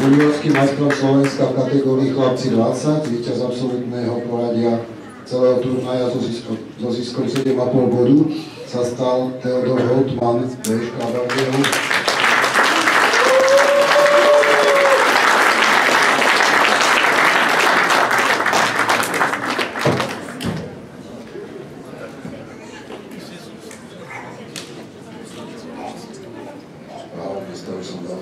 juniorským majstrom Slovenska v kategórii chlapci 20, víťaz absolútneho poradia celého turnaja so, ziskom, so ziskom 7,5 bodu sa stal Theodor Holtman, VŠK Bardejov.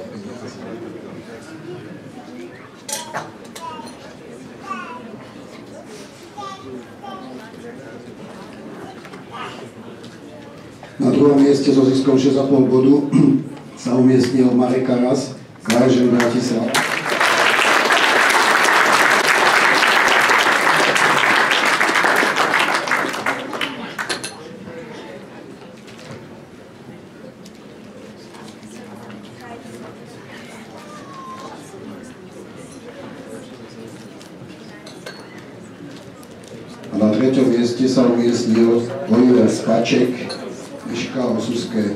Na druhom mieste so ziskom 6,5 bodu sa umiestnil Marek Karas, Kraježen Bratislava. A na treťom mieste sa umiestnil Oliver Spaček, Miška Osuské